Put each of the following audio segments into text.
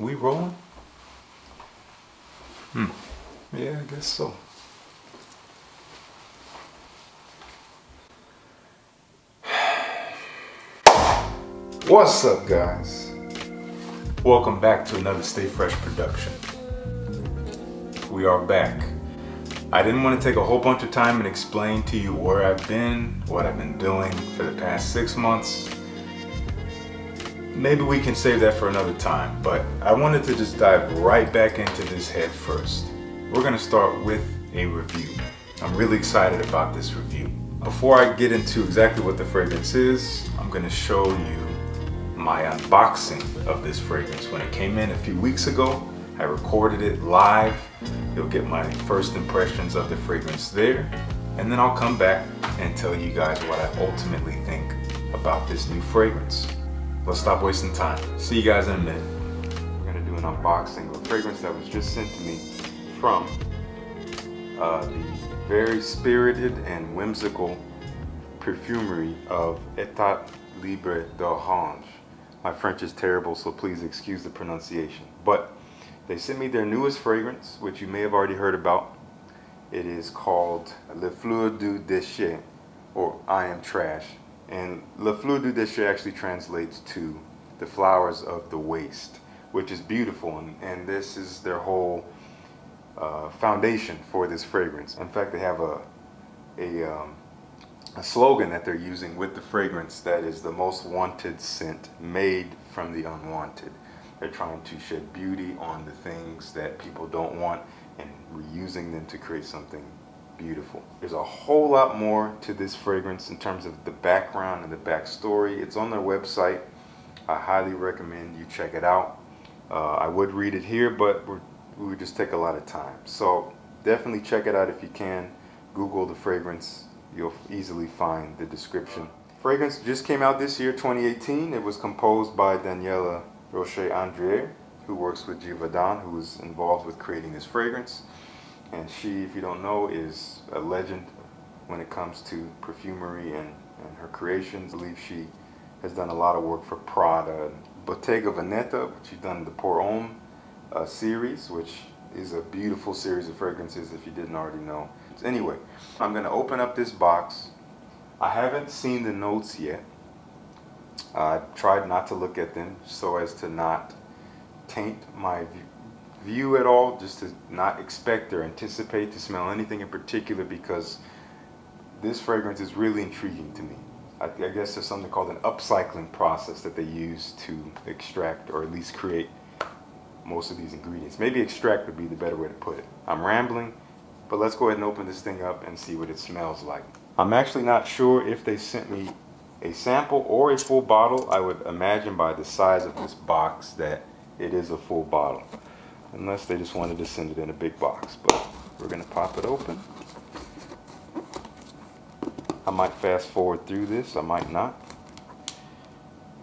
We rolling? Hmm. Yeah, I guess so. What's up, guys? Welcome back to another Stay Fresh production. We are back. I didn't want to take a whole bunch of time and explain to you where I've been, what I've been doing for the past six months. Maybe we can save that for another time, but I wanted to just dive right back into this head first. We're to start with a review. I'm really excited about this review. Before I get into exactly what the fragrance is, I'm to show you my unboxing of this fragrance. When it came in a few weeks ago, I recorded it live. You'll get my first impressions of the fragrance there. And then I'll come back and tell you guys what I ultimately think about this new fragrance. Let's stop wasting time. See you guys in a minute. We're gonna do an unboxing of a fragrance that was just sent to me from uh, the very spirited and whimsical perfumery of Etat Libre d'Orange. My French is terrible, so please excuse the pronunciation. But they sent me their newest fragrance, which you may have already heard about. It is called Le Fleur du Déchet, or I Am Trash. And Le Fleur du Déchet actually translates to the flowers of the waste, which is beautiful. And, and this is their whole uh, foundation for this fragrance. In fact, they have a, a, um, a slogan that they're using with the fragrance that is the most wanted scent made from the unwanted. They're trying to shed beauty on the things that people don't want and reusing them to create something beautiful. There's a whole lot more to this fragrance in terms of the background and the backstory. It's on their website. I highly recommend you check it out. Uh, I would read it here, but we would just take a lot of time. So definitely check it out if you can. Google the fragrance. You'll easily find the description. Fragrance just came out this year, 2018. It was composed by Daniela Roche Andrier, who works with Givaudan, who was involved with creating this fragrance. And she, if you don't know, is a legend when it comes to perfumery and, and her creations. I believe she has done a lot of work for Prada. Bottega Veneta, which she's done the Pour Homme uh, series, which is a beautiful series of fragrances if you didn't already know. Anyway, I'm going to open up this box. I haven't seen the notes yet. I tried not to look at them so as to not taint my view at all, just to not expect or anticipate to smell anything in particular because this fragrance is really intriguing to me. I, I, guess there's something called an upcycling process that they use to extract or at least create most of these ingredients. Maybe extract would be the better way to put it. I'm rambling, but let's go ahead and open this thing up and see what it smells like. I'm actually not sure if they sent me a sample or a full bottle. I would imagine by the size of this box that it is a full bottle unless they just wanted to send it in a big box. But we're going to pop it open. I might fast forward through this, I might not.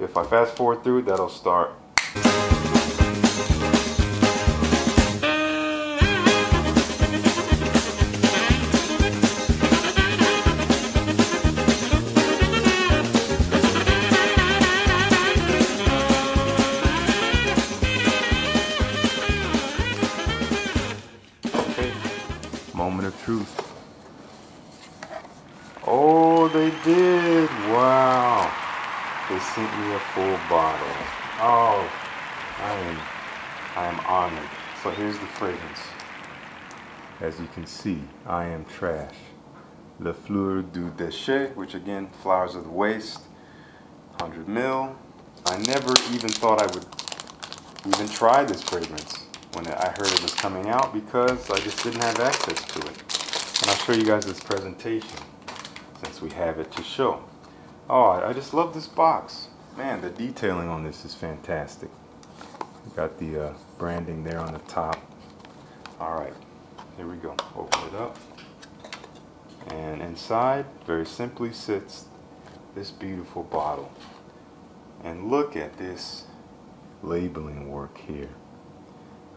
If I fast forward through that'll start. The fragrance. As you can see, I am trash. Le Fleur du Déchet, which again, flowers of the waste, 100 mil. I never even thought I would even try this fragrance when I heard it was coming out because I just didn't have access to it. And I'll show you guys this presentation since we have it to show. Oh, I just love this box. Man, the detailing on this is fantastic. Got the uh, branding there on the top. All right, here we go. Open it up. And inside, very simply sits this beautiful bottle. And look at this labeling work here.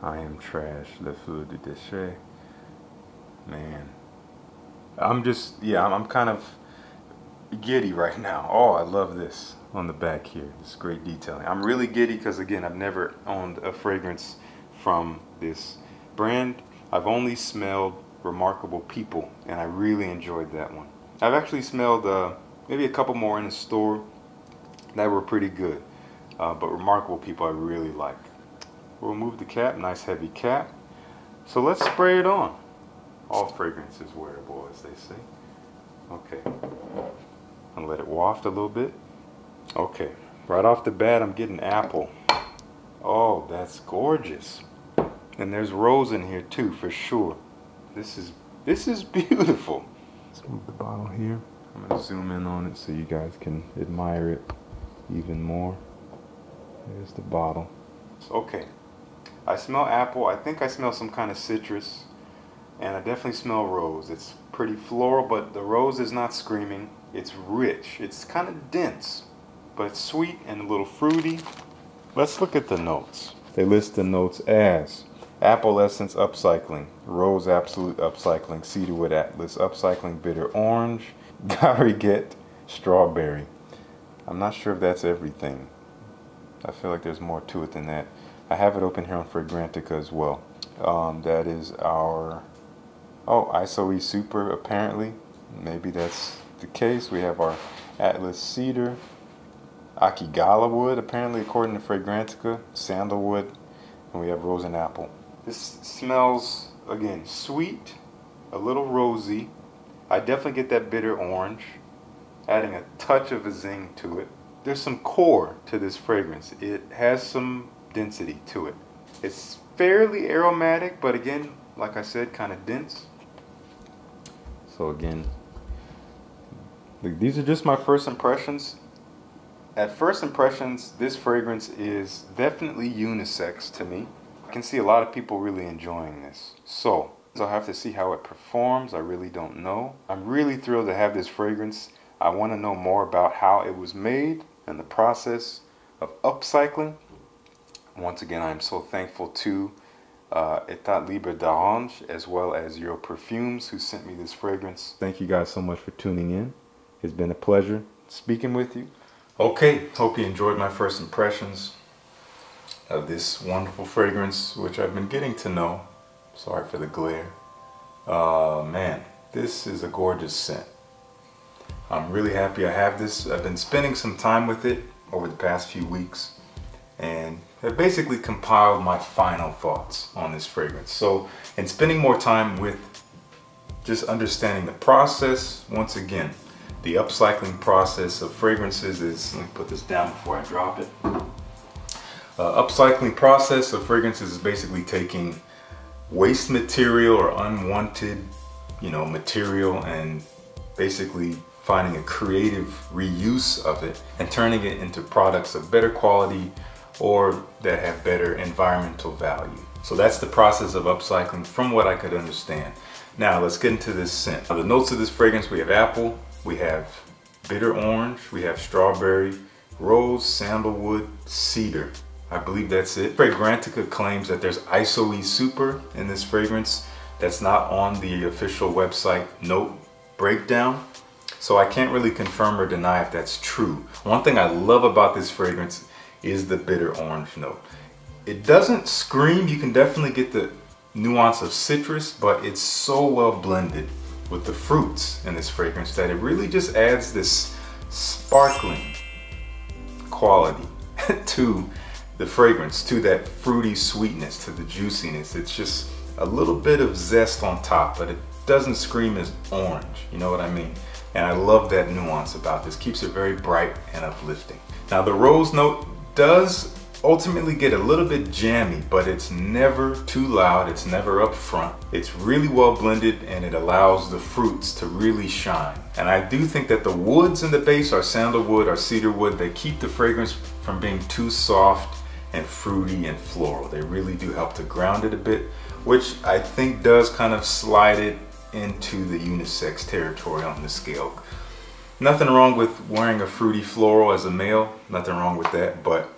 I am trash. Le Fleur du Déchet. Man. I'm just, yeah, I'm, I'm kind of giddy right now. Oh, I love this on the back here. It's great detailing. I'm really giddy because again, I've never owned a fragrance from this brand. I've only smelled Remarkable People and I really enjoyed that one. I've actually smelled uh, maybe a couple more in the store that were pretty good. Uh, but Remarkable People I really like. We'll remove the cap, nice heavy cap. So let's spray it on. All fragrance is wearable as they say. Okay. And let it waft a little bit. Okay. Right off the bat I'm getting apple. Oh, that's gorgeous. And there's rose in here too, for sure. This is this is beautiful. Let's move the bottle here. I'm gonna zoom in on it so you guys can admire it even more. There's the bottle. Okay. I smell apple. I think I smell some kind of citrus. And I definitely smell rose. It's pretty floral, but the rose is not screaming. It's rich. It's kind of dense, but it's sweet and a little fruity. Let's look at the notes. They list the notes as Apple Essence Upcycling, Rose Absolute Upcycling, Cedarwood Atlas Upcycling Bitter Orange, Gariguette Strawberry. I'm not sure if that's everything. I feel like there's more to it than that. I have it open here on Fragrantica as well. Um, that is our, oh, ISOE Super apparently. Maybe that's the case. We have our Atlas Cedar, Akigalawood apparently according to Fragrantica, Sandalwood, and we have Rose and Apple. This smells, again, sweet, a little rosy. I definitely get that bitter orange, adding a touch of a zing to it. There's some core to this fragrance. It has some density to it. It's fairly aromatic, but again, like I said, kind of dense. So again, these are just my first impressions. At first impressions, this fragrance is definitely unisex to me. I can see a lot of people really enjoying this. So, I'll have to see how it performs. I really don't know. I'm really thrilled to have this fragrance. I want to know more about how it was made and the process of upcycling. Once again, I'm so thankful to uh, Etat Libre d'Orange as well as Europerfumes who sent me this fragrance. Thank you guys so much for tuning in. It's been a pleasure speaking with you. Okay, hope you enjoyed my first impressions of this wonderful fragrance, which I've been getting to know. Sorry for the glare. Uh, man, this is a gorgeous scent. I'm really happy I have this. I've been spending some time with it over the past few weeks and have basically compiled my final thoughts on this fragrance. So, in spending more time with just understanding the process, once again, the upcycling process of fragrances is, let me put this down before I drop it. Uh, upcycling process of fragrances is basically taking waste material or unwanted, you know, material and basically finding a creative reuse of it and turning it into products of better quality or that have better environmental value. So that's the process of upcycling from what I could understand. Now let's get into this scent. Now, the notes of this fragrance, we have apple, we have bitter orange, we have strawberry, rose, sandalwood, cedar. I believe that's it. Fragrantica claims that there's ISOE Super in this fragrance that's not on the official website note breakdown. So I can't really confirm or deny if that's true. One thing I love about this fragrance is the bitter orange note. It doesn't scream, you can definitely get the nuance of citrus, but it's so well blended with the fruits in this fragrance that it really just adds this sparkling quality to the fragrance to that fruity sweetness, to the juiciness. It's just a little bit of zest on top, but it doesn't scream as orange. You know what I mean? And I love that nuance about this. Keeps it very bright and uplifting. Now the rose note does ultimately get a little bit jammy, but it's never too loud, it's never up front. It's really well blended and it allows the fruits to really shine. And I do think that the woods in the base are sandalwood or cedar wood. They keep the fragrance from being too soft and fruity and floral. They really do help to ground it a bit, which I think does kind of slide it into the unisex territory on the scale. Nothing wrong with wearing a fruity floral as a male, nothing wrong with that, but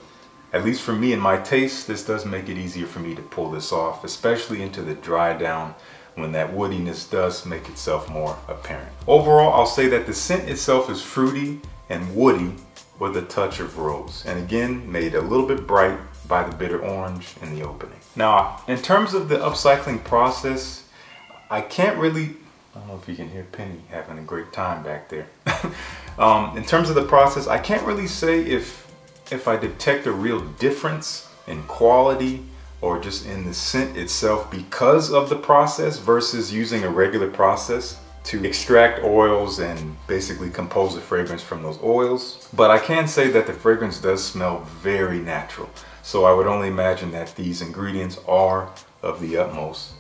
at least for me and my taste, this does make it easier for me to pull this off, especially into the dry down when that woodiness does make itself more apparent. Overall, I'll say that the scent itself is fruity and woody with a touch of rose. And again, made a little bit bright by the bitter orange in the opening. Now, in terms of the upcycling process, I can't really, I don't know if you can hear Penny having a great time back there. um, in terms of the process, I can't really say if, if I detect a real difference in quality or just in the scent itself because of the process versus using a regular process to extract oils and basically compose the fragrance from those oils. But I can say that the fragrance does smell very natural. So I would only imagine that these ingredients are of the utmost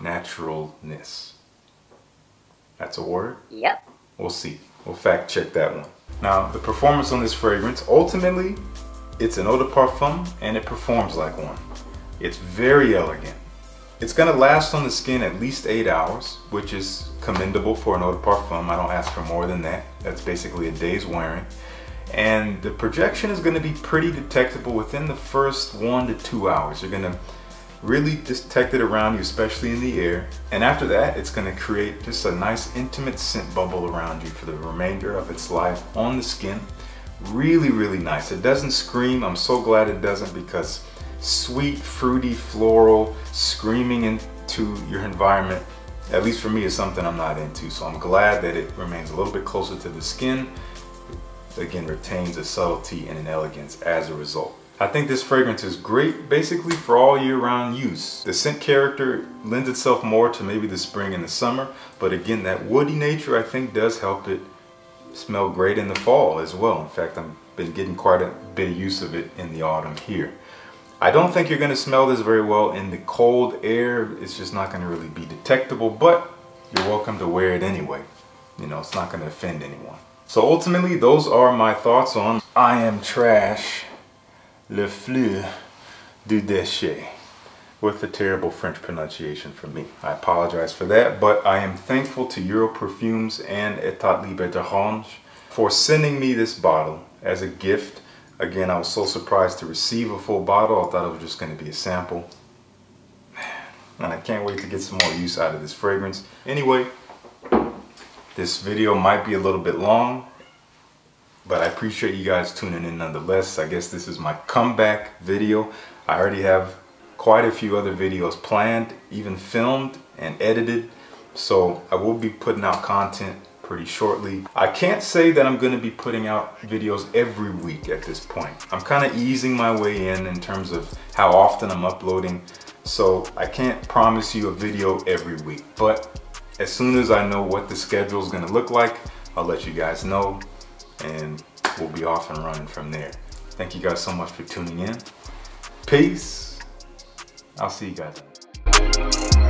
naturalness. That's a word? Yep. We'll see. We'll fact check that one. Now, the performance on this fragrance, ultimately, it's an eau de parfum and it performs like one. It's very elegant. It's gonna last on the skin at least eight hours, which is commendable for an eau de parfum. I don't ask for more than that. That's basically a day's wearing. And the projection is gonna be pretty detectable within the first one to two hours. You're gonna really detect it around you, especially in the air. And after that, it's gonna create just a nice intimate scent bubble around you for the remainder of its life on the skin. Really, really nice. It doesn't scream. I'm so glad it doesn't because sweet, fruity, floral, screaming into your environment, at least for me, is something I'm not into. So I'm glad that it remains a little bit closer to the skin. Again, retains a subtlety and an elegance as a result. I think this fragrance is great basically for all year round use. The scent character lends itself more to maybe the spring and the summer, but again, that woody nature I think does help it smell great in the fall as well. In fact, I've been getting quite a bit of use of it in the autumn here. I don't think you're going to smell this very well in the cold air. It's just not going to really be detectable, but you're welcome to wear it anyway. You know, it's not going to offend anyone. So ultimately, those are my thoughts on I Am Trash, Le Fleur du Déchet, with a terrible French pronunciation from me. I apologize for that, but I am thankful to Europerfumes and Etat Libre d'Orange for sending me this bottle as a gift Again, I was so surprised to receive a full bottle. I thought it was just going to be a sample. And I can't wait to get some more use out of this fragrance. Anyway, this video might be a little bit long, but I appreciate you guys tuning in nonetheless. I guess this is my comeback video. I already have quite a few other videos planned, even filmed and edited. So I will be putting out content pretty shortly. I can't say that I'm to be putting out videos every week at this point. I'm kind of easing my way in in terms of how often I'm uploading. So I can't promise you a video every week. But as soon as I know what the schedule is to look like, I'll let you guys know and we'll be off and running from there. Thank you guys so much for tuning in. Peace. I'll see you guys.